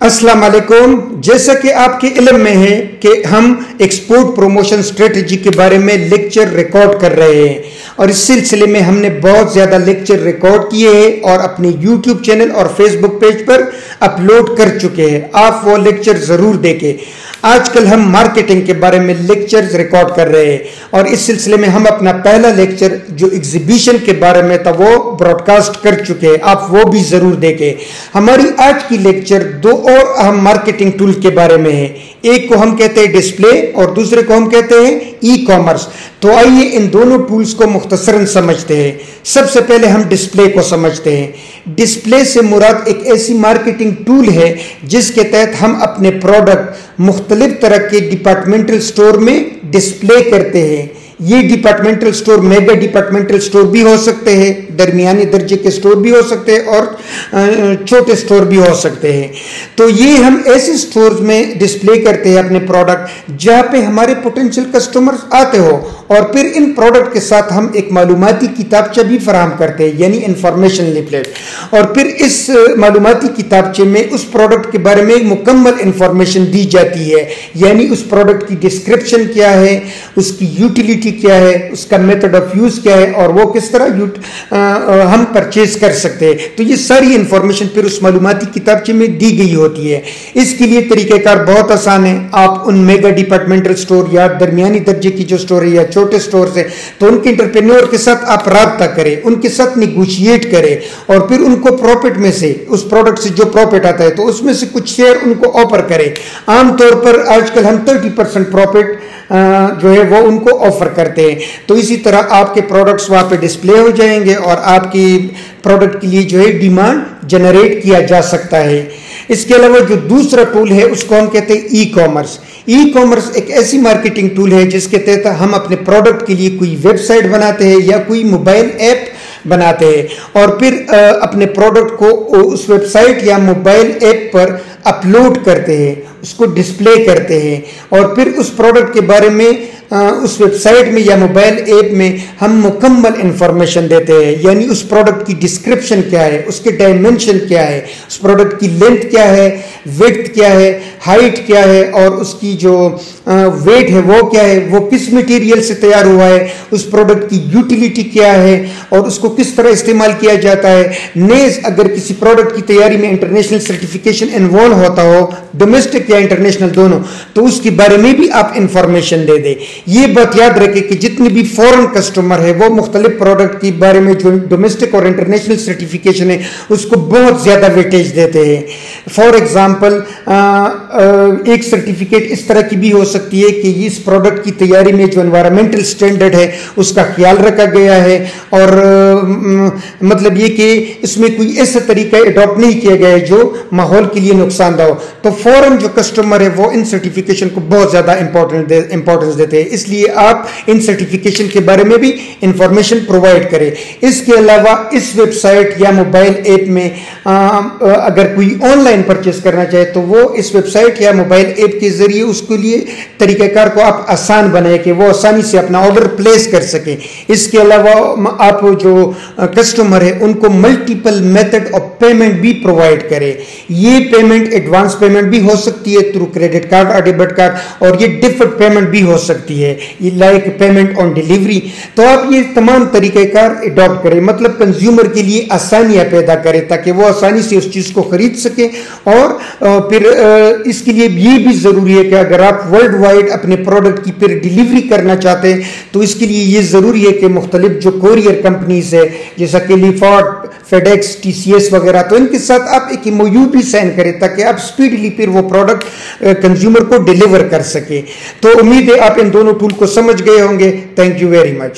अस्सलाम वालेकुम। जैसा कि आपके इलम में है कि हम एक्सपोर्ट प्रमोशन स्ट्रेटजी के बारे में लेक्चर रिकॉर्ड कर रहे हैं। और इस सिलसिले में हमने बहुत ज़्यादा लेक्चर रिकॉर्ड किए हैं और अपने यूट्यूब चैनल और फेसबुक पेज पर अपलोड कर चुके हैं। आप वो लेक्चर ज़रूर देखें। आजकल हम मार्केटिंग के बारे में लेक्चर्स रिकॉर्ड कर रहे हैं और इस सिलसिले में हम अपना पहला लेक्चर जो एग्जीबिशन के बारे में था, वो ब्रॉडकास्ट कर चुके हैं। आप वो भी ज़रूर देखें। हमारी आज की लेक्चर दो और अहम मार्केटिंग टूल के बारे में है। एक को हम कहते हैं डिस्प्ले और दूसरे को हम कहते हैं ई कॉमर्स तो आइए इन दोनों टूल्स को मुख्तसरन समझते हैं। सबसे पहले हम डिस्प्ले को समझते हैं। डिस्प्ले से मुराद एक ऐसी मार्केटिंग टूल है, जिसके तहत हम अपने प्रोडक्ट मुख्तलिफ़ तरह के डिपार्टमेंटल स्टोर में डिस्प्ले करते हैं। ये departmental store mega departmental store भी हो सकते हैं, दरमियानी दर्जे के स्टोर भी हो सकते हैं और छोटे स्टोर भी हो सकते हैं। तो ये हम ऐसे स्टोर में डिस्प्ले करते हैं अपने प्रोडक्ट जहाँ पे हमारे पोटेंशियल कस्टमर्स आते हो। और फिर इन प्रोडक्ट के साथ हम एक मालूमती किताबचा भी फराम करते हैं यानी इंफॉर्मेशन लिपलेट और फिर इस मालूमती किताबचे में उस प्रोडक्ट के बारे में मुकम्मल इंफॉर्मेशन दी जाती है। यानी उस प्रोडक्ट की डिस्क्रिप्शन क्या है उसकी यूटिलिटी क्या है उसका मेथड ऑफ़ यूज़ क्या है और वो किस तरह आ, हम परचेज कर सकते हैं। तो ये सारी इंफॉर्मेशन फिर उस मालूमती किताबचे में दी गई होती है। इसके लिए तरीक़ेकार बहुत आसान है। आप उन मेगा डिपार्टमेंटल स्टोर या दरमियानी दर्जे की जो स्टोर है या छोटे स्टोर से तो उनके इंटरप्रेन्योर के साथ आप रबता करें, उनके साथ निगोशिएट करें और फिर उनको प्रॉफिट में से, उस प्रोडक्ट से जो प्रॉफिट आता है तो उसमें से कुछ शेयर उनको ऑफ़र करें। आमतौर पर आजकल हम थर्टी परसेंट प्रॉफिट जो है वो उनको ऑफ़र करते हैं। तो इसी तरह आपके प्रोडक्ट्स वहाँ पे डिस्प्ले हो जाएँगे और आपकी प्रोडक्ट के लिए जो है डिमांड जनरेट किया जा सकता है। इसके अलावा जो दूसरा टूल है, उसको हम कहते हैं ई कॉमर्स ई कॉमर्स एक ऐसी मार्केटिंग टूल है, जिसके तहत हम अपने प्रोडक्ट के लिए कोई वेबसाइट बनाते हैं या कोई मोबाइल ऐप बनाते हैं। और फिर अपने प्रोडक्ट को उस वेबसाइट या मोबाइल ऐप पर अपलोड करते हैं, उसको डिस्प्ले करते हैं और फिर उस प्रोडक्ट के बारे में उस वेबसाइट में या मोबाइल ऐप में हम मुकम्मल इंफॉर्मेशन देते हैं। यानी उस प्रोडक्ट की डिस्क्रिप्शन क्या है, उसके डायमेंशन क्या है, उस प्रोडक्ट की लेंथ क्या है वेथ क्या है हाइट क्या है और उसकी जो वेट है वो क्या है, वो किस मटेरियल से तैयार हुआ है, उस प्रोडक्ट की यूटिलिटी क्या है और उसको किस तरह इस्तेमाल किया जाता है। नेज अगर किसी प्रोडक्ट की तैयारी में इंटरनेशनल सर्टिफिकेशन इन्वॉल्व होता हो डोमेस्टिक या इंटरनेशनल दोनों तो उसके बारे में भी आप इंफॉर्मेशन दे दें। ये बात याद रखें कि जितने भी फॉरेन कस्टमर है, वो मुख्तलिफ़ प्रोडक्ट के बारे में जो डोमेस्टिक और इंटरनेशनल सर्टिफिकेशन है, उसको बहुत ज़्यादा वेटेज देते हैं। फॉर एग्ज़ाम्पल एक सर्टिफिकेट इस तरह की भी हो सकती है कि इस प्रोडक्ट की तैयारी में जो इन्वायरमेंटल स्टैंडर्ड है, उसका ख्याल रखा गया है। और मतलब ये कि इसमें कोई ऐसा तरीका अडॉप्ट नहीं किया गया है जो माहौल के लिए नुकसानदा हो। तो फॉरन जो कस्टमर है वो इन सर्टिफिकेशन को बहुत ज़्यादा इंपॉर्टेंट इंपॉर्टेंस देते हैं। इसलिए आप इन सर्टिफिकेशन के बारे में भी इंफॉर्मेशन प्रोवाइड करें। इसके अलावा इस वेबसाइट या मोबाइल ऐप में आ, अगर कोई ऑनलाइन परचेस करना चाहे तो वो इस वेबसाइट या मोबाइल ऐप के ज़रिए उसके लिए तरीक़ाकार को आप आसान बनाए कि वो आसानी से अपना ऑर्डर प्लेस कर सके। इसके अलावा आप जो कस्टमर है उनको मल्टीपल मेथड ऑफ़ पेमेंट भी प्रोवाइड करें। ये पेमेंट एडवांस पेमेंट भी हो सकती है थ्रू क्रेडिट कार्ड और डेबिट कार्ड और ये डिफर्ड पेमेंट भी हो सकती है। लाइक पेमेंट ऑन डिलीवरी तो आप ये तमाम तरीक़ेकार अडॉप्ट करें। मतलब कंज्यूमर के लिए आसानियाँ पैदा करें ताकि वो आसानी से उस चीज़ को खरीद सके। और फिर इसके लिए ये भी ज़रूरी है कि अगर आप वर्ल्ड वाइड अपने प्रोडक्ट की फिर डिलीवरी करना चाहते हैं तो इसके लिए ये ज़रूरी है कि मुख्तलिफ़ जो कोरियर कंपनीज़ है, जैसा कि लिफॉर्ट फेडेक्स टीसीएस वगैरह तो इनके साथ आप एक एमओयू भी साइन करें ताकि आप स्पीडली फिर वो प्रोडक्ट कंज्यूमर को डिलीवर कर सके। तो उम्मीद है आप इन दोनों टूल को समझ गए होंगे। Thank you very much